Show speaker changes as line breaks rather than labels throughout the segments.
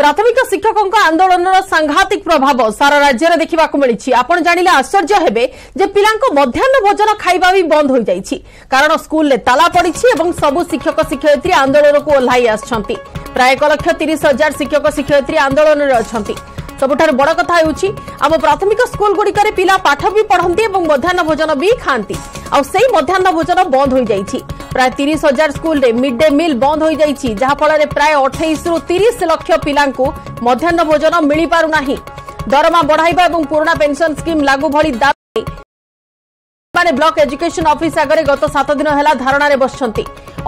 ପ୍ରାଥମିକ ଶିକ୍ଷକଙ୍କ ଆନ୍ଦୋଳନର ସାଂଘାତିକ ପ୍ରଭାବ ସାରା ରାଜ୍ୟରେ ଦେଖିବାକୁ ମିଳିଛି ଆପଣ ଜାଣିଲେ ଆଶ୍ଚର୍ଯ୍ୟ ହେବେ ଯେ ପିଲାଙ୍କ ମଧ୍ୟାହ୍ନ ଭୋଜନ ଖାଇବା ବି ବନ୍ଦ ହୋଇଯାଇଛି କାରଣ ସ୍କୁଲରେ ତାଲା ପଡ଼ିଛି ଏବଂ ସବୁ ଶିକ୍ଷକ ଶିକ୍ଷୟିତ୍ରୀ ଆନ୍ଦୋଳନକୁ ଓହ୍ଲାଇ ଆସିଛନ୍ତି ପ୍ରାୟ ଏକ ଲକ୍ଷ ତିରିଶ ହଜାର ଶିକ୍ଷକ ଶିକ୍ଷୟିତ୍ରୀ ଆନ୍ଦୋଳନରେ ଅଛନ୍ତି ସବୁଠାରୁ ବଡ଼ କଥା ହେଉଛି ଆମ ପ୍ରାଥମିକ ସ୍କୁଲଗୁଡ଼ିକରେ ପିଲା ପାଠ ବି ପଢ଼ନ୍ତି ଏବଂ ମଧ୍ୟାହ୍ନ ଭୋଜନ ବି ଖାଆନ୍ତି ଆଉ ସେଇ ମଧ୍ୟାହ୍ନ ଭୋଜନ ବନ୍ଦ ହୋଇଯାଇଛି ପ୍ରାୟ ତିରିଶ ହଜାର ସ୍କୁଲରେ ମିଡ୍ ଡେ ମିଲ୍ ବନ୍ଦ ହୋଇଯାଇଛି ଯାହାଫଳରେ ପ୍ରାୟ ଅଠେଇଶରୁ ତିରିଶ ଲକ୍ଷ ପିଲାଙ୍କୁ ମଧ୍ୟାହ୍ନ ଭୋଜନ ମିଳିପାରୁନାହିଁ ଦରମା ବଢ଼ାଇବା ଏବଂ ପୁରୁଣା ପେନ୍ସନ୍ ସ୍କିମ୍ ଲାଗୁ ଭଳି ଦାବି মানে ব্লক এজুকেশন অফিস আগে গত সাত দিন হল ধারণার বসছেন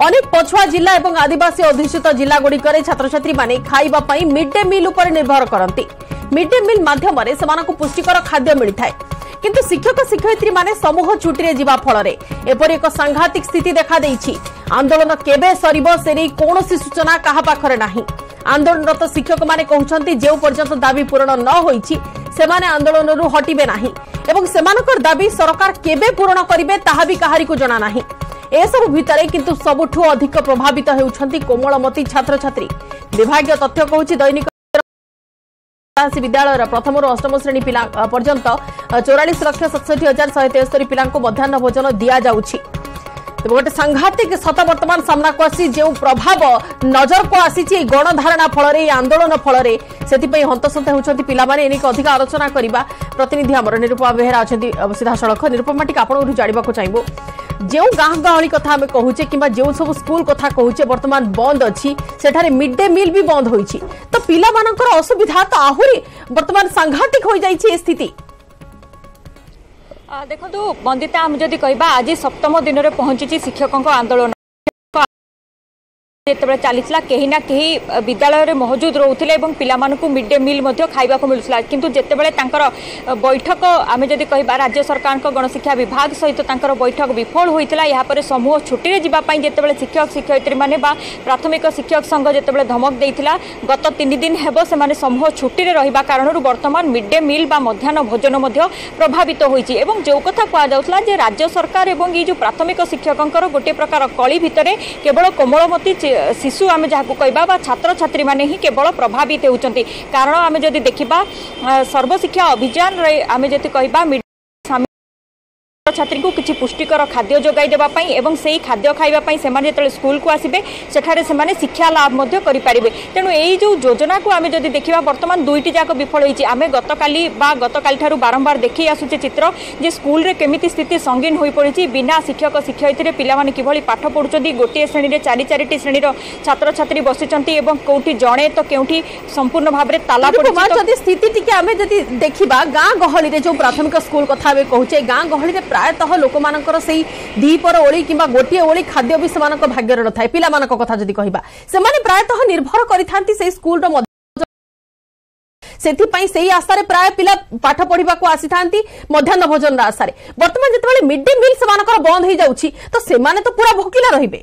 অনেক পছুয়া জেলা এবং আদিবাসী অধ্যুষিত জেলাগুড়িকরে ছাত্রছাত্রী মানে খাইবা মিড ডে মিল উপরে নির্ভর করতে মিড ডে মিল মাধ্যমে সে পুষ্টিকর খাদ্য মিলিথায় କିନ୍ତୁ ଶିକ୍ଷକ ଶିକ୍ଷୟିତ୍ରୀମାନେ ସମୂହ ଛୁଟିରେ ଯିବା ଫଳରେ ଏପରି ଏକ ସାଂଘାତିକ ସ୍ଥିତି ଦେଖାଦେଇଛି ଆନ୍ଦୋଳନ କେବେ ସରିବ ସେ ନେଇ କୌଣସି ସୂଚନା କାହା ପାଖରେ ନାହିଁ ଆନ୍ଦୋଳନରତ ଶିକ୍ଷକମାନେ କହୁଛନ୍ତି ଯେଉଁ ପର୍ଯ୍ୟନ୍ତ ଦାବି ପୂରଣ ନ ହୋଇଛି ସେମାନେ ଆନ୍ଦୋଳନରୁ ହଟିବେ ନାହିଁ ଏବଂ ସେମାନଙ୍କର ଦାବି ସରକାର କେବେ ପୂରଣ କରିବେ ତାହା ବି କାହାରିକୁ ଜଣା ନାହିଁ ଏସବୁ ଭିତରେ କିନ୍ତୁ ସବୁଠୁ ଅଧିକ ପ୍ରଭାବିତ ହେଉଛନ୍ତି କୋମଳମତି ଛାତ୍ରଛାତ୍ରୀ ବିଭାଗୀୟ ତଥ୍ୟ କହୁଛି ଦୈନିକ ପାଁଶୀ ବିଦ୍ୟାଳୟର ପ୍ରଥମରୁ ଅଷ୍ଟମ ଶ୍ରେଣୀ ପିଲା ପର୍ଯ୍ୟନ୍ତ ଚଉରାଳିଶ ଲକ୍ଷ ସତଷଠି ହଜାର ଶହେ ତେସ୍ତରୀ ପିଲାଙ୍କୁ ମଧ୍ୟାହ୍ନ ଭୋଜନ ଦିଆଯାଉଛି ତେବେ ଗୋଟେ ସାଂଘାତିକ ସତ ବର୍ତ୍ତମାନ ସାମ୍ନାକୁ ଆସି ଯେଉଁ ପ୍ରଭାବ ନଜରକୁ ଆସିଛି ଏହି ଗଣଧାରଣା ଫଳରେ ଏହି ଆନ୍ଦୋଳନ ଫଳରେ ସେଥିପାଇଁ ହନ୍ତସନ୍ତ ହେଉଛନ୍ତି ପିଲାମାନେ ଏନେଇକି ଅଧିକ ଆଲୋଚନା କରିବା ପ୍ରତିନିଧି ଆମର ନିରୁପମା ବେହେରା ଅଛନ୍ତି ସିଧାସଳଖ ନିରୁପମା ଟିକେ ଆପଣଙ୍କଠୁ ଜାଣିବାକୁ ଚାହିଁବୁ ଯେଉଁ ଗାଁ ଗହଳି କଥା ଆମେ କହୁଛେ କିମ୍ବା ଯେଉଁ ସବୁ ସ୍କୁଲ କଥା କହୁଛେ ବର୍ତ୍ତମାନ ବନ୍ଦ ଅଛି ସେଠାରେ ମିଡ୍ ଡେ ମିଲ୍ ବି ବନ୍ଦ ହୋଇଛି ପିଲାମାନଙ୍କର ଅସୁବିଧା ତ ଆହୁରି ବର୍ତ୍ତମାନ ସାଂଘାତିକ ହୋଇଯାଇଛି ଏ ସ୍ଥିତି
ଦେଖନ୍ତୁ ବନ୍ଦିତା ଆମେ ଯଦି କହିବା ଆଜି ସପ୍ତମ ଦିନରେ ପହଞ୍ଚିଛି ଶିକ୍ଷକଙ୍କ ଆନ୍ଦୋଳନ যেতবে চালা কেহি না কেহি বিদ্যালয়ের মহজুদ রোলে এবং পিলা মিড ডে মিল খাইবা মিলুলা কিন্তু যেতবে তাঁর বৈঠক আমি যদি কহবা রাজ্য সরকার গণশিক্ষা বিভাগ সহ তাঁর বৈঠক বিফল হয়েছিল এরপরে সমূহ ছুটিরে যাওয়া যেতবে শিক্ষক শিক্ষয়িত্রী মানে বা প্রাথমিক শিক্ষক সংঘ যেতবে ধমক দিয়েছিল গত তিন দিন হব সে সমূহ ছুটিরে রহবা কারণ বর্তমান মিড ডে মিল বা মধ্যাহ্ন ভোজন প্রভাবিত হয়েছে এবং যে কথা কুযাওয়া যে রাজ্য সরকার এবং এই যে প্রাথমিক শিক্ষকর গোটিয়ে প্রকার কলি ভিতরে কেবল কোমলমতি শিশু আমি যাকে কহবা বা ছাত্রছাত্রী মানে হি কেবল প্রভাবিত হচ্ছেন কারণ আমি যদি দেখা সর্বশিক্ষা অভিযান আমি যদি কহবা ছাত্রছাত্রীকে কিছু পুষ্টিকর খাদ্য যোগাই দেওয়া এবং সেই খাদ্য খাইবা সেমানে যেতবে স্কুলকু আসবে সেখানে সেমানে শিক্ষা লাভ মধ্য করিপারিবে তেণু এই যে যোজনাকু আমি যদি দেখিবা বর্তমান দুইটি যাক বিফল হয়েছি আমি গতকালি বা গতকাল গতকালিঠার বারম্বার দেখি আসুছে চিত্র যে স্কুলরে কেমিতি স্থিতি সঙ্গীন হয়ে পড়েছে বিনা শিক্ষক শিক্ষয়িত্রী পিলামানে কিভাবে পাঠ পড়ুচ্ছেন গোটিয়ে শ্রেণীর চারি চারিটি শ্রেণীর ছাত্রছাত্রী বসিছেন এবং কেউটি জনে তো কেউটি সম্পূর্ণ ভাবে তালা পড়ছে
যদি স্থিতি টিকে আমি যদি দেখিবা গাঁ গহলিরে যে প্রাথমিক স্কুল কথা আমি কହୁছে গাঁ গহলিরে ପ୍ରାୟତଃ ଲୋକମାନଙ୍କର ସେଇ ଦ୍ୱିପର ଓଳି କିମ୍ବା ଗୋଟିଏ ଓଳି ଖାଦ୍ୟ ବି ସେମାନଙ୍କ ଭାଗ୍ୟରେ ନଥାଏ ପିଲାମାନଙ୍କ କଥା ଯଦି କହିବା ସେମାନେ ପ୍ରାୟତଃ ନିର୍ଭର କରିଥାନ୍ତି ସେଇ ସ୍କୁଲର ସେଥିପାଇଁ ସେଇ ଆଶାରେ ପ୍ରାୟ ପିଲା ପାଠ ପଢିବାକୁ ଆସିଥାନ୍ତି ମଧ୍ୟାହ୍ନ ଭୋଜନର ଆଶାରେ ବର୍ତ୍ତମାନ ଯେତେବେଳେ ମିଡ୍ ଡେ ମିଲ୍ ସେମାନଙ୍କର ବନ୍ଦ ହେଇଯାଉଛି ତ ସେମାନେ ତ ପୁରା ଭୋକିଲା ରହିବେ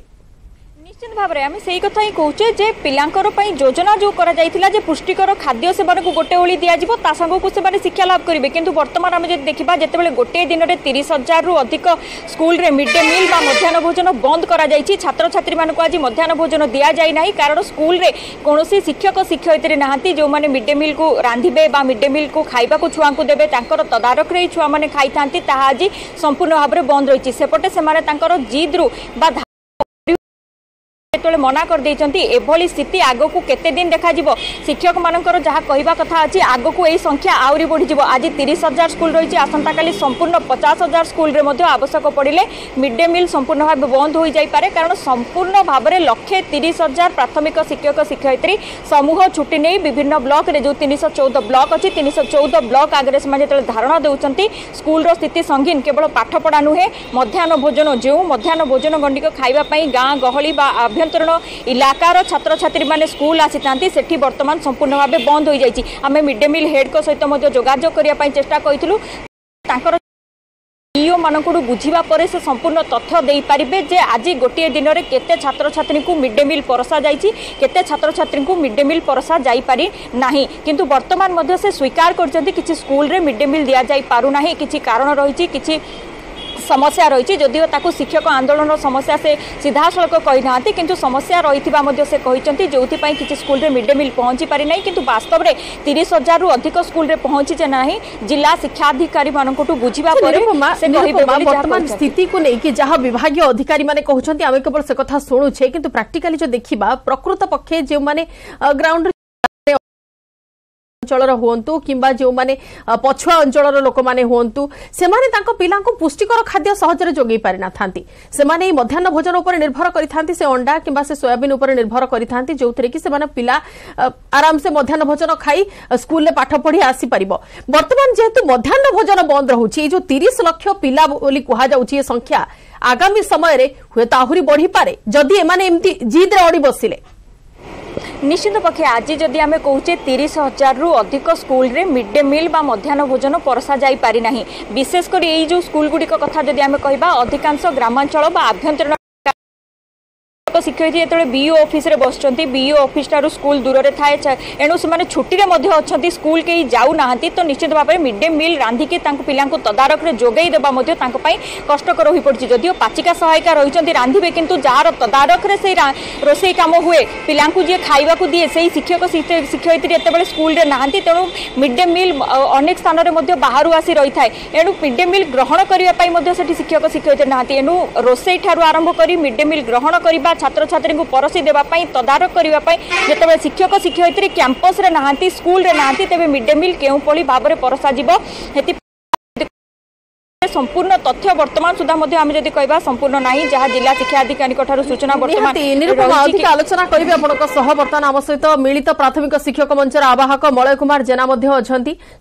নিশ্চিত ভাবে আমি সেই কথা হি কৌছে যে পিলাঙ্কর পাই যোজনা যো করা যাইতিলা যে পুষ্টিকর খাদ্য সেমানকু গোটে ওলি দিয়া যিব তা সঙ্গ কো সেবারে শিক্ষা লাভ করিবে কিন্তু বর্তমান আমি যদি দেখিবা যেতবেলে গোটে দিনরে 30000 রু অধিক স্কুলরে মিড ডে মিল বা মধ্যাহ্ন ভোজন বন্ধ করা যাইছি ছাত্র ছাত্রী মানকো আজি মধ্যাহ্ন ভোজন দিয়া যাই নাই কারণ স্কুলরে কোনসি শিক্ষক শিক্ষয়িত্রী নাহাতি যো মানে মিড ডে মিল কো রাঁধিবে বা মিড ডে মিল কো কু খাইবাকু ছুয়াঙ্কু দেবে তাঙ্কর তদারক তদারকরে এই ছুয়ামানে খাইথান্তি তাহা আজি সম্পূর্ণ ভাবে বন্ধ রইছি সেপটে সেমারে তাঙ্কর জিদ রু বা যেতবে মନା করেছেন এভাবে স্থিতি আগুক কেতদিন দেখাযোগ শিক্ষক মানকর যা কহা কথা আছে আগুক এই সংখ্যা আহরি বড়িযোগ আজ তিরিশ হাজার স্কুল রয়েছে আসন্তকালি সম্পূর্ণ পচাশ হাজার স্কুলের মধ্যে আবশ্যক পড়লে মিড ডে মিল সম্পূর্ণ ভাবে বন্ধ হয়ে যাইপরে কারণ সম্পূর্ণ ভাবে লক্ষে তিরিশ হাজার প্রাথমিক শিক্ষক শিক্ষয়িত্রী সমূহ ছুটি নিয়ে বিভিন্ন ব্লকরে যে তিনশহ চৌদ ব্লক অছি তিনশহ চৌদ ব্লক আগে সে যেত ধারণা দেওয়া স্কুলর স্থিতি সঙ্গীন কেবল পাঠপড়া নুহে মধ্যাহ্ন ভোজন যে মধ্যাহ্ন ভোজন গণ্ডিক খাইবা গাঁ গহলি বা আভ্যন্তর কারণ ইলাকার ছাত্রছাত্রী মানে স্কুল আসিথান্তি সেটি বর্তমান সম্পূর্ণ ভাবে বন্ধ হয়ে যাই আমি মিড ডে মিল হেডক সহিত যোগাযোগ করা চেষ্টা করেছিল তাঁর ইও মানুষ বুঝবা পরে সে সম্পূর্ণ তথ্য দিয়ে যে আজ গোটিয়ে দিনের কেতে ছাত্রছাত্রী মিড ডে মিল পরসা যাই কেতে ছাত্রছাত্রী মিড ডে মিল পরসা যাইপারি না কিন্তু বর্তমান সে স্বীকার করছেন কিছু স্কুলের মিড ডে মিল দিয়া যাই পারু না কিছু কারণ রয়েছে কিছু সমস্যা রয়েছে যদিও তাকে শিক্ষক আন্দোলন সমস্যা সে সিধাসলখ না কিন্তু সমস্যা রয়েছে সে যেপা কিছু স্কুলের মিড ডে মিল পৌঁছি পারি না কিন্তু বাস্তবের তিরিশ হাজার অধিক স্কুলের যে না জেলা শিক্ষাধিকারী মানুষ বুঝবা
বর্তমান স্থিতি নেই যা বিভাগীয় অধিকারী মানে কুমার আমি কেবল সে কথা শুণুছে কিন্তু প্রাকটিকালি যে দেখা প্রকৃত পক্ষে যে গ্রাউন্ড অঞ্চলর হুঁতু কিংবা যে পছুয়া অঞ্চলর লোক হুঁতু সে পিলা পুষ্টিকর খাদ্য সহজে যোগাই পারি না থাকে সে এই মধ্যাহ্ন ভোজন উপরে নির্ভর করে থাকে সে অন্ডা কিংবা সে সয়াবিন উপরে নির্ভর করে থাকে যে কি সে পিলা আরামসে মধ্যাহ্ন ভোজন খাই স্কুলে পাঠ পড়ি আসিপার বর্তমান যেহেতু মধ্যাহ্ন ভোজন বন্ধ রয়েছে এই যে তিরিশ লক্ষ পিলা বলে কুহযাচ্ছে এ সংখ্যা আগামী সময়ের হুয়েত আহরি বড়িপারে যদি এমানে এমতি জিদ্রে অড়ি বসিলে
নিশ্চিত পক্ষে আজ যদি আমি কৌচে তিরিশ হাজার রু অধিক স্কুলরে মিড ডে মিল বা মধ্যাহ্ন ভোজন পরসা যাই পারি না বিশেষ করে এই যে স্কুলগুড়ি কথা যদি আমি কহা অধিকাংশ গ্রামাঞ্চল বা আভ্যন্তরীণ শিক্ষয়িত্রী যেতবে বিইও অফিসে বসছেন বিইও অফিস ঠার স্কুল দূরে থাকে এণু সে ছুটিরে অনেক স্কুল কেউ যাও না তো নিশ্চিত ভাবে মিড ডে মিল রাঁধিকি তাঁর পিলা তদারখে যোগাই দেওয়া তাঁপাই কষ্টকর হয়ে পড়ছে যদিও পাচিকা সহায়িকা রয়েছেন রাঁধবে কিন্তু যার তদারখে সেই রোষেই কাম হুয়ে পিলা যে খাইবা দিয়ে সেই শিক্ষক শিক্ষয়িত্রী যেতবে স্কুলে না তেণু মিড ডে মিল অনেক স্থানের বাহারু আসি রয়ে থাকে এণু মিড ডে মিল গ্রহণ করা সেটি শিক্ষক শিক্ষয়িত্রী না এণু রোষেই ঠার আরম্ভ করে মিড ডে মিল গ্রহণ করা ছাত্রছাত্রী পরশি দেওয়া তদারক করা যেত শিক্ষক শিক্ষয়িত্রী ক্যাম্পসে না স্কুলে না তেমনি মিড ডে মিল কেউ ভাবে পরশা যাব সম্পূর্ণ তথ্য বর্তমান সুদ্ধা মধ্যে আমি যদি কহবা সম্পূর্ণ নাই যা জেলা শিক্ষা আধিকারিকঠার সূচনা বর্তমান
আলোচনা করবি আপনার সহ বর্তমান আম সহ মিলিত প্রাথমিক শিক্ষক মঞ্চর আবাহক মলয় কুমার জেনা মধ্যে অনেক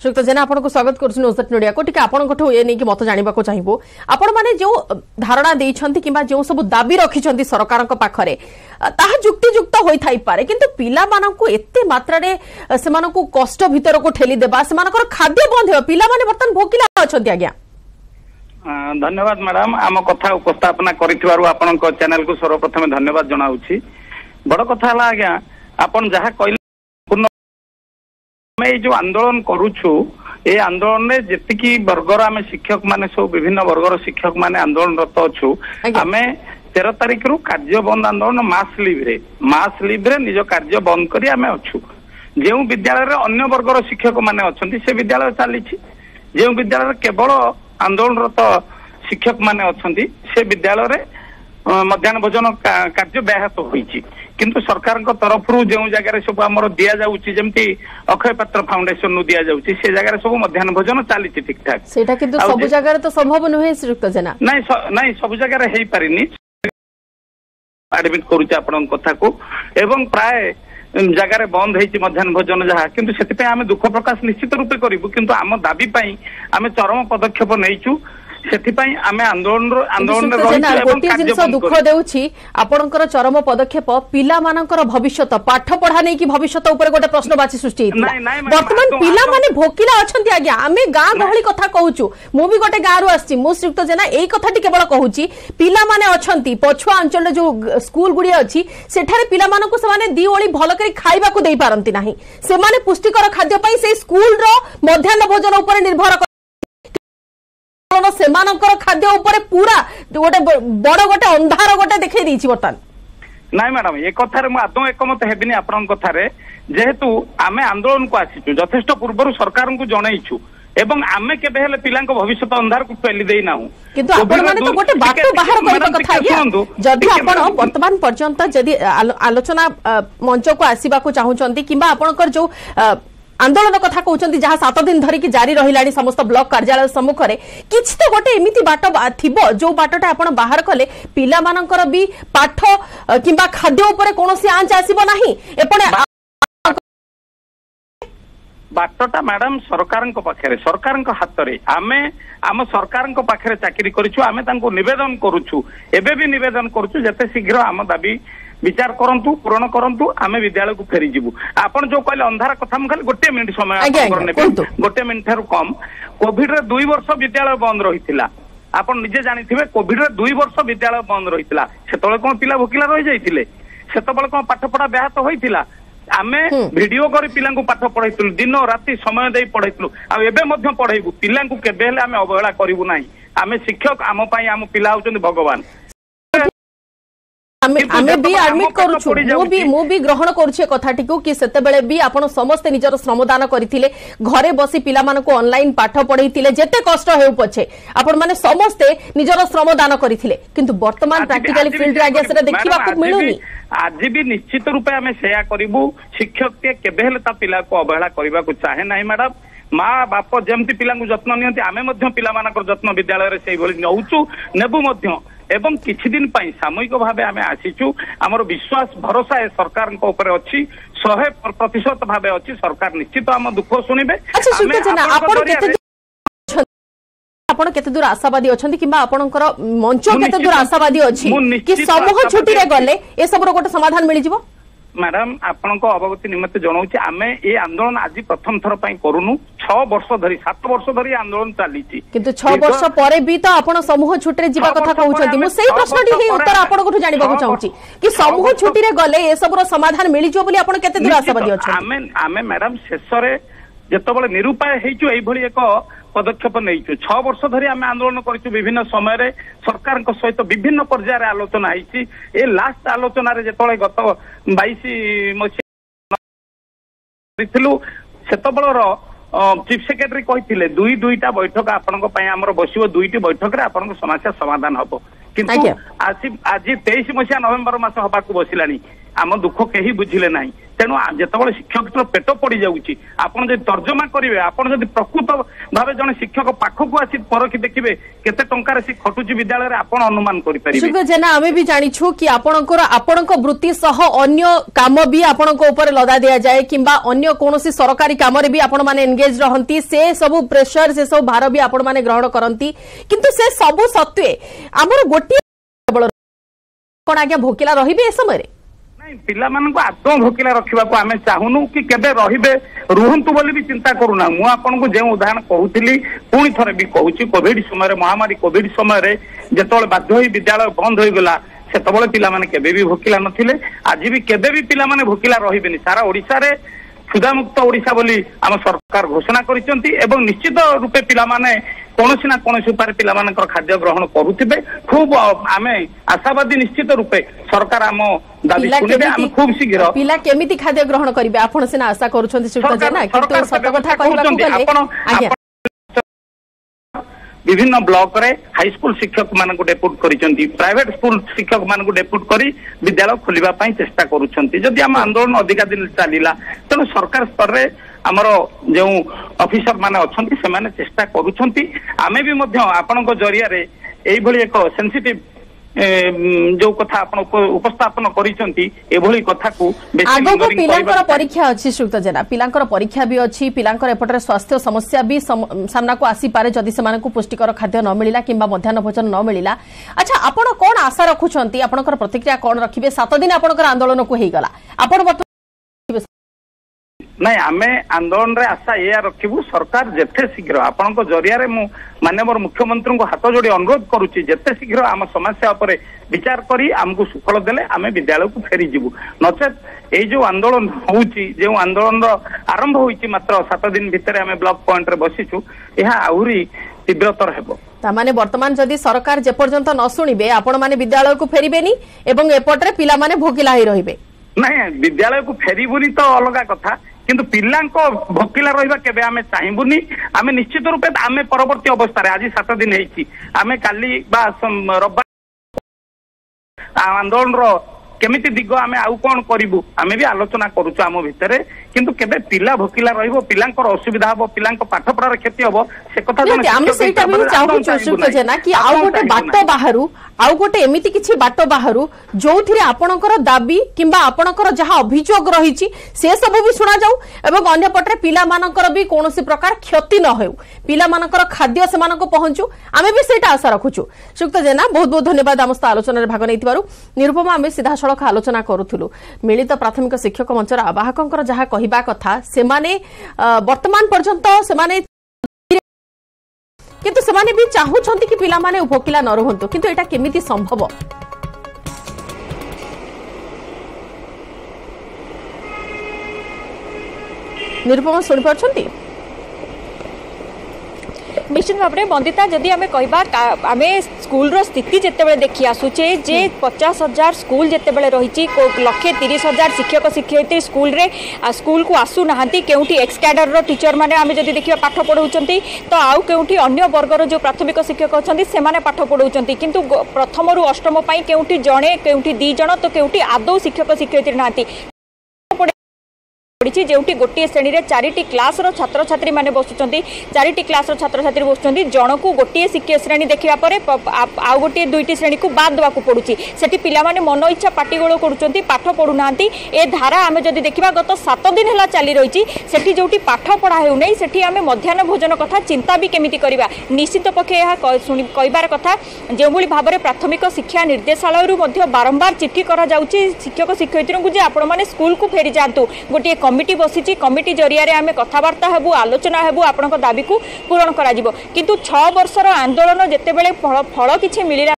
শ্রীযুক্ত জেনা আপনার স্বাগত করছি নজরত নড়িয়াকে টিকি আপনার এ নিয়ে মত জাঁয়া চাহিব আপন মানে যে ধারণা দিয়েছেন কিংবা যে সব দাবি রাখিছেন সরকার পাখে তাহা যুক্তিযুক্ত হয়ে থাইপরে কিন্তু পিলামানকু এতে মাত্রারে সেমানকু কষ্ট ভিতরকু ঠেলি দেবা সেমানকর খাদ্য বন্ধ হেবা পিলামানে বর্তমান ভোকিলা অছন্তি আজ্ঞা
ଧନ୍ୟବାଦ ମ୍ୟାଡାମ ଆମ କଥା ଉପସ୍ଥାପନା କରିଥିବାରୁ ଆପଣଙ୍କ ଚ୍ୟାନେଲକୁ ସର୍ବପ୍ରଥମେ ଧନ୍ୟବାଦ ଜଣାଉଛି ବଡ କଥା ହେଲା ଆଜ୍ଞା ଆପଣ ଯାହା କହିଲେ ଆମେ ଏଇ ଯୋଉ ଆନ୍ଦୋଳନ କରୁଛୁ ଏ ଆନ୍ଦୋଳନରେ ଯେତିକି ବର୍ଗର ଆମେ ଶିକ୍ଷକ ମାନେ ସବୁ ବିଭିନ୍ନ ବର୍ଗର ଶିକ୍ଷକ ମାନେ ଆନ୍ଦୋଳନରତ ଅଛୁ ଆମେ ତେର ତାରିଖରୁ କାର୍ଯ୍ୟ ବନ୍ଦ ଆନ୍ଦୋଳନ ମାସ୍ ଲିଭ୍ରେ ମାସ୍ ଲିଭ୍ରେ ନିଜ କାର୍ଯ୍ୟ ବନ୍ଦ କରି ଆମେ ଅଛୁ ଯେଉଁ ବିଦ୍ୟାଳୟରେ ଅନ୍ୟ ବର୍ଗର ଶିକ୍ଷକ ମାନେ ଅଛନ୍ତି ସେ ବିଦ୍ୟାଳୟ ଚାଲିଛି ଯେଉଁ ବିଦ୍ୟାଳୟରେ କେବଳ ଆନ୍ଦୋଳନରତ ଶିକ୍ଷକମାନେ ଅଛନ୍ତି ସେ ବିଦ୍ୟାଳୟରେ ମଧ୍ୟାହ୍ନ ଭୋଜନ କାର୍ଯ୍ୟ ବ୍ୟାହତ ହୋଇଛି କିନ୍ତୁ ସରକାରଙ୍କ ତରଫରୁ ଯେଉଁ ଜାଗାରେ ସବୁ ଆମର ଦିଆଯାଉଛି ଯେମିତି ଅକ୍ଷୟ ପାତ୍ର ଫାଉଣ୍ଡେସନରୁ ଦିଆଯାଉଛି ସେ ଜାଗାରେ ସବୁ ମଧ୍ୟାହ୍ନ ଭୋଜନ ଚାଲିଛି ଠିକ ଠାକ
ସେଇଟା କିନ୍ତୁ ସବୁ ଜାଗାରେ ତ ସମ୍ଭବ ନୁହେଁ ଶ୍ରୀଯୁକ୍ତ ଜେନା
ନାଇଁ ନାଇଁ ସବୁ ଜାଗାରେ ହେଇପାରିନି ଆଡମିଟ୍ କରୁଛି ଆପଣଙ୍କ କଥାକୁ ଏବଂ ପ୍ରାୟ ଜାଗାରେ ବନ୍ଦ ହେଇଛି ମଧ୍ୟାହ୍ନ ଭୋଜନ ଯାହା କିନ୍ତୁ ସେଥିପାଇଁ ଆମେ ଦୁଃଖ ପ୍ରକାଶ ନିଶ୍ଚିତ ରୂପେ କରିବୁ କିନ୍ତୁ ଆମ ଦାବି ପାଇଁ ଆମେ ଚରମ ପଦକ୍ଷେପ ନେଇଛୁ ସେଥିପାଇଁ ଆମେ ଆନ୍ଦୋଳନ ଗୋଟିଏ ଜିନିଷ ଦୁଃଖ
ଦେଉଛି ଆପଣଙ୍କର ଚରମ ପଦକ୍ଷେପ ପିଲାମାନଙ୍କର ଭବିଷ୍ୟତ ପାଠ ପଢା ନେଇକି ଭବିଷ୍ୟତ ଉପରେ ଗୋଟେ ପ୍ରଶ୍ନବାଚୀ ସୃଷ୍ଟି ହେଇଥିଲା
ବର୍ତ୍ତମାନ ପିଲାମାନେ
ଭୋକିଲା ଅଛନ୍ତି ଆଜ୍ଞା ଆମେ ଗାଁ ଗହଳି କଥା କହୁଛୁ ମୁଁ ବି ଗୋଟେ ଗାଁରୁ ଆସିଛି ମୁଁ ଶ୍ରୀଯୁକ୍ତ ଜେନା ଏଇ କଥାଟି କେବଳ କହୁଛି ପିଲାମାନେ ଅଛନ୍ତି ପଛୁଆ ଅଞ୍ଚଳରେ ଯୋଉ ସ୍କୁଲ ଗୁଡିଏ ଅଛି ସେଠାରେ ପିଲାମାନଙ୍କୁ ସେମାନେ ଦି ଓଳି ଭଲ କରି ଖାଇବାକୁ ଦେଇପାରନ୍ତି ନାହିଁ ସେମାନେ ପୁଷ୍ଟିକର ଖାଦ୍ୟ ପାଇଁ ସେଇ ସ୍କୁଲର ମଧ୍ୟାହ୍ନ ଭୋଜନ ଉପରେ ନିର୍ଭର ସେମାନଙ୍କର ଖାଦ୍ୟ ଉପରେ ପୁରା ଗୋଟେ ବଡ ଗୋଟେ ଅନ୍ଧାର ଗୋଟେ ଦେଖେଇ ଦେଇଛି ବର୍ତ୍ତମାନ
ନାଇଁ ମ୍ୟାଡାମ ଏ କଥାରେ ମୁଁ ଆଦୌ ଏକମତ ହେବିନି ଆପଣଙ୍କ କଥାରେ ଯେହେତୁ ଆମେ ଆନ୍ଦୋଳନକୁ ଆସିଛୁ ଯଥେଷ୍ଟ ପୂର୍ବରୁ ସରକାରଙ୍କୁ ଜଣେଇଛୁ ଏବଂ ଆମେ କେବେ ହେଲେ ପିଲାଙ୍କ ଭବିଷ୍ୟତ ଅନ୍ଧାରକୁ ପେଲି ଦେଇନାହୁଁ
କିନ୍ତୁ ଆପଣମାନେ ତ ଗୋଟେ ବାଟ ବାହାର କରିବା କଥା ଆଜ୍ଞା ଯଦି ଆପଣ ବର୍ତ୍ତମାନ ପର୍ଯ୍ୟନ୍ତ ଯଦି ଆଲୋଚନା ମଞ୍ଚକୁ ଆସିବାକୁ ଚାହୁଁଛନ୍ତି କିମ୍ବା ଆପଣଙ୍କର ଯୋଉ আন্দোলন কথা কৌঁচি যা সাত দিন ধরিকি জারি রহিলানি সমস্ত ব্লক কার্যালয় সম্মুখে কিছু তো গোটে এমি বাট থিব যে বাটটা আপনার বাহার কলে পিলামানকর বি পাঠ কিংবা খাদ্য উপরে কোণী আঞ্চ আসব না এপটে
ବାଟଟା ମ୍ୟାଡାମ ସରକାରଙ୍କ ପାଖରେ ସରକାରଙ୍କ ହାତରେ ଆମେ ଆମ ସରକାରଙ୍କ ପାଖରେ ଚାକିରି କରିଛୁ ଆମେ ତାଙ୍କୁ ନିବେଦନ କରୁଛୁ ଏବେ ବି ନିବେଦନ କରୁଛୁ ଯେତେ ଶୀଘ୍ର ଆମ ଦାବି ବିଚାର କରନ୍ତୁ ପୂରଣ କରନ୍ତୁ ଆମେ ବିଦ୍ୟାଳୟକୁ ଫେରିଯିବୁ ଆପଣ ଯୋଉ କହିଲେ ଅନ୍ଧାର କଥା ମୁଁ ଖାଲି ଗୋଟିଏ ମିନିଟ୍ ସମୟ ଗୋଟିଏ ମିନିଟ ଠାରୁ କମ୍ କୋଭିଡରେ ଦୁଇ ବର୍ଷ ବିଦ୍ୟାଳୟ ବନ୍ଦ ରହିଥିଲା ଆପଣ ନିଜେ ଜାଣିଥିବେ କୋଭିଡରେ ଦୁଇ ବର୍ଷ ବିଦ୍ୟାଳୟ ବନ୍ଦ ରହିଥିଲା ସେତେବେଳେ କଣ ପିଲା ଭୋକିଲା ରହିଯାଇଥିଲେ ସେତେବେଳେ କଣ ପାଠପଢା ବ୍ୟାହତ ହୋଇଥିଲା ଆମେ ଭିଡିଓ କରି ପିଲାଙ୍କୁ ପାଠ ପଢେଇଥିଲୁ ଦିନ ରାତି ସମୟ ଦେଇ ପଢେଇଥିଲୁ ଆଉ ଏବେ ମଧ୍ୟ ପଢେଇବୁ ପିଲାଙ୍କୁ କେବେ ହେଲେ ଆମେ ଅବହେଳା କରିବୁ ନାହିଁ ଆମେ ଶିକ୍ଷକ ଆମ ପାଇଁ ଆମ ପିଲା ହଉଛନ୍ତି ଭଗବାନ
ଆମେ ଆମେ ବି ଆଡମିଟ୍ କରୁଛୁ ମୁଁ ବି ମୁଁ ବି ଗ୍ରହଣ କରୁଛି ଏ କଥାଟିକୁ କି ସେତେବେଳେ ବି ଆପଣ ସମସ୍ତେ ନିଜର ଶ୍ରମଦାନ କରିଥିଲେ ଘରେ ବସି ପିଲାମାନଙ୍କୁ ଅନଲାଇନ୍ ପାଠ ପଢେଇଥିଲେ ଯେତେ କଷ୍ଟ ହେଉ ପଛେ ଆପଣମାନେ ସମସ୍ତେ ନିଜର ଶ୍ରମଦାନ କରିଥିଲେ କିନ୍ତୁ ବର୍ତ୍ତମାନ ପ୍ରାକ୍ଟିକାଲି ଫିଲ୍ଡରେ ଆଜ୍ଞା ସେଟା ଦେଖିବାକୁ ମିଳୁନି
ଆଜି ବି ନିଶ୍ଚିତ ରୂପେ ଆମେ ସେୟା କରିବୁ ଶିକ୍ଷକ କେବେ ହେଲେ ତା ପିଲାକୁ ଅବହେଳା କରିବାକୁ ଚାହେଁ ନାହିଁ ମ୍ୟାଡାମ୍ ମା ବାପ ଯେମିତି ପିଲାଙ୍କୁ ଯତ୍ନ ନିଅନ୍ତି ଆମେ ମଧ୍ୟ ପିଲାମାନଙ୍କର ଯତ୍ନ ବିଦ୍ୟାଳୟରେ ସେଇଭଳି ନେଉଛୁ ନେବୁ ମଧ୍ୟ ଏବଂ କିଛି ଦିନ ପାଇଁ ସାମୟିକ ଭାବେ ଆମେ ଆସିଛୁ ଆମର ବିଶ୍ୱାସ ଭରସା ଏ ସରକାରଙ୍କ ଉପରେ ଅଛି ଶହେ ପ୍ରତିଶତ ଭାବେ ଅଛି ସରକାର ନିଶ୍ଚିତ ଆମ ଦୁଃଖ ଶୁଣିବେ
ଆପଣ କେତେ ଦୂର ଆଶାବାଦୀ ଅଛନ୍ତି କିମ୍ବା ଆପଣଙ୍କର ମଞ୍ଚ କେତେ ଦୂର ଆଶାବାଦୀ ଅଛି କି ସମୂହ ଛୁଟିରେ ଗଲେ ଏସବୁର ଗୋଟେ ସମାଧାନ ମିଳିଯିବ
ମ୍ୟାଡାମ ଆପଣଙ୍କ ଅବଗତି ନିମନ୍ତେ ଜଣାଉଛି ଆମେ ଏ ଆନ୍ଦୋଳନ ଆଜି ପ୍ରଥମ ଥର ପାଇଁ କରୁନୁ ଛଅ ବର୍ଷ ଧରି ସାତ ବର୍ଷ ଧରି ଆନ୍ଦୋଳନ ଚାଲିଛି
କିନ୍ତୁ ଛଅ ବର୍ଷ ପରେ ବି ତ ଆପଣ ସମୂହ ଛୁଟିରେ ଯିବା କଥା କହୁଛନ୍ତି ମୁଁ ସେଇ ପ୍ରଶ୍ନଟି ହିଁ ଉତ୍ତର ଆପଣଙ୍କଠୁ ଜାଣିବାକୁ ଚାହୁଁଛି କି ସମୂହ ଛୁଟିରେ ଗଲେ ଏସବୁର ସମାଧାନ ମିଳିଯିବ ବୋଲି ଆପଣ କେତେ ଦୂର ଆଶାବାଦୀ ଅଛନ୍ତି
ଆମେ ଆମେ ମ୍ୟାଡାମ ଶେଷରେ ଯେତେବେଳେ ନିରୁପାୟ ହେଇଛୁ ଏଇଭଳି ଏକ ପଦକ୍ଷେପ ନେଇଛୁ ଛଅ ବର୍ଷ ଧରି ଆମେ ଆନ୍ଦୋଳନ କରିଛୁ ବିଭିନ୍ନ ସମୟରେ ସରକାରଙ୍କ ସହିତ ବିଭିନ୍ନ ପର୍ଯ୍ୟାୟରେ ଆଲୋଚନା ହେଇଛି ଏ ଲାଷ୍ଟ ଆଲୋଚନାରେ ଯେତେବେଳେ ଗତ ବାଇଶ ମସିହା କରିଥିଲୁ ସେତେବେଳର চিফ সেক্রেটারি কহিলে দুই দুইটা বৈঠক আপনার আমার বসব দুইটি বৈঠকরে আপনার সমস্যা সমাধান হব কিন্তু আজি তেইশ মশিয়া নভেম্বর মাস হবাকু বসিলানি ଆମ ଦୁଃଖ କେହି ବୁଝିଲେ ନାହିଁ ତେଣୁ ଯେତେବେଳେ ଶିକ୍ଷକର ପେଟ ପଡ଼ିଯାଉଛି ଆପଣ ଯଦି ତର୍ଜମା କରିବେ ଆପଣ ଯଦି ପ୍ରକୃତ ଭାବେ ଜଣେ ଶିକ୍ଷକ ପାଖକୁ ଆସି ପରଖି ଦେଖିବେ କେତେ ଟଙ୍କାରେ ସେ ଖଟୁଛି ବିଦ୍ୟାଳୟରେ ଆପଣ ଅନୁମାନ କରିପାରିବେ
ଜେନା ଆମେ ବି ଜାଣିଛୁ କି ଆପଣଙ୍କର ଆପଣଙ୍କ ବୃତ୍ତି ସହ ଅନ୍ୟ କାମ ବି ଆପଣଙ୍କ ଉପରେ ଲଦା ଦିଆଯାଏ କିମ୍ବା ଅନ୍ୟ କୌଣସି ସରକାରୀ କାମରେ ବି ଆପଣମାନେ ଏନଗେଜ୍ ରହନ୍ତି ସେ ସବୁ ପ୍ରେସର ସେ ସବୁ ଭାର ବି ଆପଣମାନେ ଗ୍ରହଣ କରନ୍ତି କିନ୍ତୁ ସେ ସବୁ ସତ୍ତ୍ୱେ ଆମର ଗୋଟିଏ କେବଳ ଆପଣ ଆଜ୍ଞା ଭୋକିଲା ରହିବେ ଏ ସମୟରେ
ପିଲାମାନଙ୍କୁ ଆଦୌ ଭୋକିଲା ରଖିବାକୁ ଆମେ ଚାହୁଁନୁ କି କେବେ ରହିବେ ରୁହନ୍ତୁ ବୋଲି ବି ଚିନ୍ତା କରୁନା ମୁଁ ଆପଣଙ୍କୁ ଯେଉଁ ଉଦାହରଣ କହୁଥିଲି ପୁଣି ଥରେ ବି କହୁଛି କୋଭିଡ ସମୟରେ ମହାମାରୀ କୋଭିଡ ସମୟରେ ଯେତେବେଳେ ବାଧ୍ୟ ହୋଇ ବିଦ୍ୟାଳୟ ବନ୍ଦ ହୋଇଗଲା ସେତେବେଳେ ପିଲାମାନେ କେବେ ବି ଭୋକିଲା ନଥିଲେ ଆଜି ବି କେବେ ବି ପିଲାମାନେ ଭୋକିଲା ରହିବେନି ସାରା ଓଡ଼ିଶାରେ সুধামুক্ত ওড়িশা বলি আম সরকার ঘোষণা করেছেন এবং নিশ্চিত রূপে পিলামানে কৌশি না কৌশি উপায়ে পিলামানকর খাদ্য গ্রহণ করুবে খুব আমি আশাবাদী নিশ্চিত রূপে সরকার আম দাবি শুনিবে আমি খুব শীঘ্র
পিলা কেমিতি খাদ্য গ্রহণ করিবে আপন সিনা আশা করুছন্তি সুটা জানা কিন্তু সত কথা কহিবাকু
গলে বিভিন্ন ବ୍ଲକରେ ହାଇସ୍କୁଲ ଶିକ୍ଷକମାନଙ୍କୁ ଡେପୁଟ କରିଛନ୍ତି ପ୍ରାଇଭେଟ ସ୍କୁଲ ଶିକ୍ଷକମାନଙ୍କୁ ଡେପୁଟ କରି ବିଦ୍ୟାଳୟ ଖୋଲିବା ପାଇଁ ଚେଷ୍ଟା କରୁଛନ୍ତି ଯଦି ଆମ ଆନ୍ଦୋଳନ ଅଧିକା ଦିନ ଚାଲିଲା ତେଣୁ ସରକାର ସ୍ତରରେ ଆମର ଯେଉଁ ଅଫିସର ମାନେ ଅଛନ୍ତି ସେମାନେ ଚେଷ୍ଟା କରୁଛନ୍ତି ଆମେ ବି ମଧ୍ୟ ଆପଣଙ୍କ ଜରିଆରେ ଏଇଭଳି ଏକ ସେନ୍ସିଟିଭ ଯୋଉ କଥା ଆପଣ ଉପସ୍ଥାପନ କରିଛନ୍ତି ଏଭଳି କଥାକୁ ଆଗକୁ ପିଲାଙ୍କର
ପରୀକ୍ଷା ଅଛି ଶ୍ରୀଯୁକ୍ତ ଜେନା ପିଲାଙ୍କର ପରୀକ୍ଷା ବି ଅଛି ପିଲାଙ୍କର ଏପଟରେ ସ୍ୱାସ୍ଥ୍ୟ ସମସ୍ୟା ବି ସାମ୍ନାକୁ ଆସିପାରେ ଯଦି ସେମାନଙ୍କୁ ପୁଷ୍ଟିକର ଖାଦ୍ୟ ନ ମିଳିଲା କିମ୍ବା ମଧ୍ୟାହ୍ନ ଭୋଜନ ନ ମିଳିଲା ଆଚ୍ଛା ଆପଣ କ'ଣ ଆଶା ରଖୁଛନ୍ତି ଆପଣଙ୍କର ପ୍ରତିକ୍ରିୟା କ'ଣ ରଖିବେ ସାତ ଦିନ ଆପଣଙ୍କର ଆନ୍ଦୋଳନକୁ ହେଇଗଲା
ନାଇଁ ଆମେ ଆନ୍ଦୋଳନରେ ଆଶା ଏଇଆ ରଖିବୁ ସରକାର ଯେତେ ଶୀଘ୍ର ଆପଣଙ୍କ ଜରିଆରେ ମୁଁ ମାନେ ମୋର ମୁଖ୍ୟମନ୍ତ୍ରୀଙ୍କୁ ହାତ ଯୋଡି ଅନୁରୋଧ କରୁଛି ଯେତେ ଶୀଘ୍ର ଆମ ସମସ୍ୟା ଉପରେ ବିଚାର କରି ଆମକୁ ସୁଫଳ ଦେଲେ ଆମେ ବିଦ୍ୟାଳୟକୁ ଫେରିଯିବୁ ନଚେତ ଏଇ ଯୋଉ ଆନ୍ଦୋଳନ ହଉଛି ଯେଉଁ ଆନ୍ଦୋଳନର ଆରମ୍ଭ ହୋଇଛି ମାତ୍ର ସାତ ଦିନ ଭିତରେ ଆମେ ବ୍ଲକ ପଏଣ୍ଟରେ ବସିଛୁ ଏହା ଆହୁରି ତୀବ୍ରତର ହେବ
ତାମାନେ ବର୍ତ୍ତମାନ ଯଦି ସରକାର ଯେପର୍ଯ୍ୟନ୍ତ ନ ଶୁଣିବେ ଆପଣମାନେ ବିଦ୍ୟାଳୟକୁ ଫେରିବେନି ଏବଂ ଏପଟରେ ପିଲାମାନେ ଭୋକିଲା ହେଇ ରହିବେ
ନାଇଁ ବିଦ୍ୟାଳୟକୁ ଫେରିବୁନି ତ ଅଲଗା କଥା କିନ୍ତୁ ପିଲାଙ୍କ ଭକିଲା ରହିବା କେବେ ଆମେ ଚାହିଁବୁନି ଆମେ ନିଶ୍ଚିତ ରୂପେ ଆମେ ପରବର୍ତ୍ତୀ ଅବସ୍ଥାରେ ଆଜି ସାତ ଦିନ ହେଇଛି ଆମେ କାଲି ବା ରବିବାର ଆନ୍ଦୋଳନର କେମିତି ଦିଗ ଆମେ ଆଉ କଣ କରିବୁ ଆମେ ବି ଆଲୋଚନା କରୁଛୁ ଆମ ଭିତରେ কিন্তু কেবে পিলা ভোকিলা রহব পিলাঙ্কর অসুবিধা হব পিলাঙ্ক পাঠপড়ার ক্ষতি হব সে কথা আমি সেইটা আমি চাহুছি অশোক জেনা
কি আউ গোটে বাট বাহারু আউ গোটে এমিতি কিছু বাট বাহারু যৌথিরে আপনকর দাবি কিংবা আপনকর যাহা অভিযোগ রহিছি সে সবু বি শুনা যাও এবং অন্য পটরে পিলা মানকর বি কোনসি প্রকার ক্ষতি ন হেউ পিলা মানকর খাদ্য সেমানক পহঞ্চু আমি বি সেইটা আশা রাখুছু সুক্ত জেনা বহুত বহুত ধন্যবাদ আমার আলোচনার ভাগ নেইতিবারু নিরুপমা আমি সিধাসলখ আলোচনা করুথুলু মিলিত প্রাথমিক শিক্ষক মঞ্চর আবাহকঙ্কর যাহা কহি ରହିବା କଥା ସେମାନେ ବର୍ତ୍ତମାନ ପର୍ଯ୍ୟନ୍ତ ସେମାନେ କିନ୍ତୁ ସେମାନେ ବି ଚାହୁଁଛନ୍ତି କି ପିଲାମାନେ ଭୋକିଲା ନ ରୁହନ୍ତୁ କିନ୍ତୁ ଏଇଟା କେମିତି ସମ୍ଭବ ନିରୁପମା ଶୁଣିପାରୁଛନ୍ତି
নিশ্চিত ভাবে বন্দিতা যদি আমি কহবা আমি স্কুলর স্থিতি যেতবে দেখি আসুছে যে পচাশ হাজার স্কুল যেতবে রয়েছে লক্ষে তিরিশ হাজার শিক্ষক শিক্ষয়িত্রী স্কুলরে স্কুলকু আসু না কেউটি এক্স ক্যাডরর টিচর মানে আমি যদি দেখিবা পাঠ পড়াউছেন তো আউ কেউটি অন্য বর্গর যে প্রাথমিক শিক্ষক অনেক সে পাঠ পড়াউছেন কিন্তু প্রথমর অষ্টম পাই কেউটি জনে কেউটি দুই জন তো কেউটি আদৌ শিক্ষক শিক্ষয়িত্রী না পড়িছি যেটি গোটিয়ে শ্রেণীরে চারিটি ক্লাসর ছাত্রছাত্রী মানে বসুচার চারিটি ক্লাসর ছাত্রছাত্রী বসুচার জনকু গোটিয়ে শিক্ষা শ্রেণী দেখা পরে আউ গোটিয়ে দুইটি শ্রেণীকে বাদ দেওয়া পড়ুছি সেটি পিলামানে মন ইচ্ছা পাটিগোল করছেন পাঠ পড়ু না এ ধারা আমি যদি দেখা গত সাত দিন হল চালি রয়েছে সেটি যেটি পাঠ পড়া হেউ না সেটি আমি মধ্যাহ্ন ভোজন কথা চিন্তা বি কেমিতি করা নিশ্চিত পক্ষে কহবার কথা যেভাবে ভাবে প্রাথমিক শিক্ষা নির্দেশালয় বারম্বার চিঠি করা যাচ্ছে শিক্ষক শিক্ষয়িত্রী যে আপনার স্কুলকে ফেরি যাতে গোটিয়ে কমিটি কমিটি বসিছি কমিটি জরিয়ারে আমি কথাবার্তা হবু আলোচনা হবু আপনার দাবিকু পূরণ করা কিন্তু ছ বর্ষর আন্দোলন যেতবে ফল কিছু মিলিলা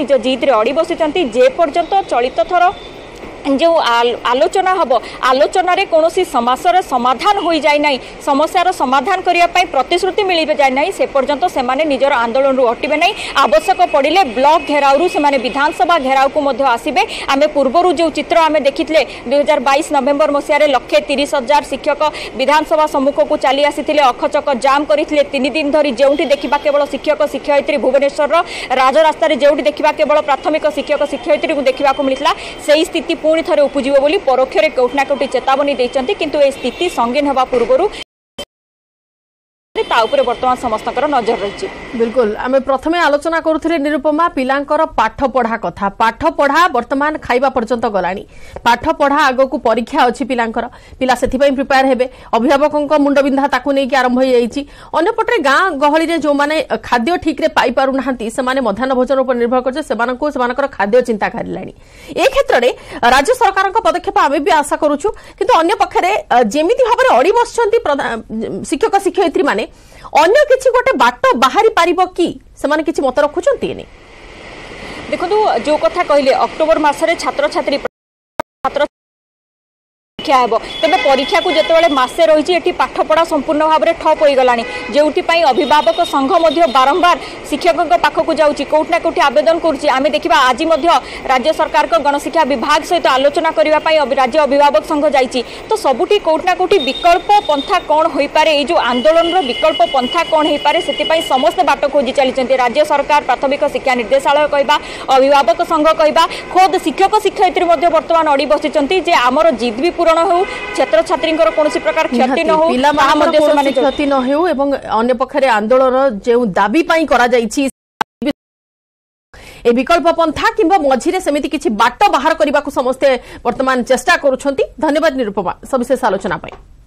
নিজ জিদ্রে অড়ি বসিছেন যে পর্যন্ত চলিত থর ଯେଉଁ ଆଲୋଚନା ହେବ ଆଲୋଚନାରେ କୌଣସି ସମାସର ସମାଧାନ ହୋଇଯାଇ ନାହିଁ ସମସ୍ୟାର ସମାଧାନ କରିବା ପାଇଁ ପ୍ରତିଶ୍ରୁତି ମିଳିଯାଇ ନାହିଁ ସେ ପର୍ଯ୍ୟନ୍ତ ସେମାନେ ନିଜର ଆନ୍ଦୋଳନରୁ ଅଟିବେ ନାହିଁ ଆବଶ୍ୟକ ପଡ଼ିଲେ ବ୍ଲକ ଘେରାଉରୁ ସେମାନେ ବିଧାନସଭା ଘେରାଉକୁ ମଧ୍ୟ ଆସିବେ ଆମେ ପୂର୍ବରୁ ଯେଉଁ ଚିତ୍ର ଆମେ ଦେଖିଥିଲେ ଦୁଇହଜାର ବାଇଶ ନଭେମ୍ବର ମସିହାରେ ଲକ୍ଷେ ତିରିଶ ହଜାର ଶିକ୍ଷକ ବିଧାନସଭା ସମ୍ମୁଖକୁ ଚାଲି ଆସିଥିଲେ ଅଖଚକ ଜାମ୍ କରିଥିଲେ ତିନି ଦିନ ଧରି ଯେଉଁଠି ଦେଖିବା କେବଳ ଶିକ୍ଷକ ଶିକ୍ଷୟିତ୍ରୀ ଭୁବନେଶ୍ୱରର ରାଜରାସ୍ତାରେ ଯେଉଁଠି ଦେଖିବା କେବଳ ପ୍ରାଥମିକ ଶିକ୍ଷକ ଶିକ୍ଷୟିତ୍ରୀଙ୍କୁ ଦେଖିବାକୁ ମିଳିଥିଲା ସେହି ସ୍ଥିତି ପୁଣି ଥରେ ଉପୁଜିବ ବୋଲି ପରୋକ୍ଷରେ କେଉଁଠି ନା କେଉଁଠି ଚେତାବନୀ ଦେଇଛନ୍ତି କିନ୍ତୁ ଏ ସ୍ଥିତି ସଙ୍ଗୀନ ହେବା ପୂର୍ବରୁ তা উপরে বর্তমান সমস্ত নজর রয়েছে
বিলকুল আমি প্রথমে আলোচনা করুলে নিরুপমা পিলাঙ্কর পাঠ পড়া কথা পাঠ পড়া বর্তমান খাইবা পর্যন্ত গলানি পাঠ পড়া আগকু পরীক্ষা অছি পিলাঙ্কর পিলা সেথিপাই প্রিপেয়ার হেবে অভিভাবকଙ୍କ মুন্ডবিন্ধা তাকু নেকি আরম্ভ হয়ে যাইছি অন্যপটে গাঁ গহলিরে যোমানে খাদ্য ঠিকরে পাই পারু নাহান্তি সেমানে মধ্যাহ্ন ভোজন উপর নির্ভর করছে সেমানকু সেমানকর খাদ্য চিন্তা কারিলানি এই ক্ষেত্রে রাজ্য সরকারଙ୍କ পদক্ষেপ আমি বি আশা করুছু কিন্তু অন্য পক্ষে যেমিতি ভাবে অড়ি বসছন্তি শিক্ষক শিক্ষয়িত্রী মানে ଅନ୍ୟ କିଛି ଗୋଟେ ବାଟ ବାହାରି ପାରିବ କି ସେମାନେ କିଛି ମତ ରଖୁଛନ୍ତି ଏ ନେଇ
ଦେଖନ୍ତୁ ଯୋଉ କଥା କହିଲେ ଅକ୍ଟୋବର ମାସରେ ଛାତ୍ରଛାତ୍ରୀ ଛାତ୍ର পরীক্ষা হব তবে পরীক্ষা যেতবে মাসে রয়েছে এটি পাঠপড়া সম্পূর্ণ ভাবে ঠপ হয়ে গলা যেপাই অভিভাবক সংঘ বারম্বার শিক্ষক পাখক যাচ্ছি কোটি না কোটি আবেদন করছি আমি দেখা আজ রাজ্য সরকার গণশিক্ষা বিভাগ সহ আলোচনা করা রাজ্য অভিভাবক সংঘ যাই তো সবুটি কোটি না কোটি বিকল্প পন্থা কণ হয়ে পে এই যে আন্দোলনর বিকল্প পন্থা কণ হয়ে পে সেপাই সমস্তে বাট খোঁজি চালিয়েছেন রাজ্য সরকার প্রাথমিক শিক্ষা নির্দেশালয় কহা অভিভাবক সংঘ কহা খোদ শিক্ষক শিক্ষয়িত্রী বর্তমান অড়ি বসিছেন যে আমার জিদবিপুর পূরণ হেউ ছাত্রছাত্রীঙ্কর কোণী প্রকার ক্ষতি ন হোক পিলামানে মধ্যে সেমানে
ক্ষতি ন হেউ এবং অন্য পক্ষে আন্দোলন যে দাবি পাই করা যাইছি এই বিকল্প পন্থা কিংবা মঝিরে সেমিতি কিছু বাট বাহার করা সমস্তে বর্তমান চেষ্টা করুছেন ধন্যবাদ নিরূপমা সবিশেষ আলোচনা পাই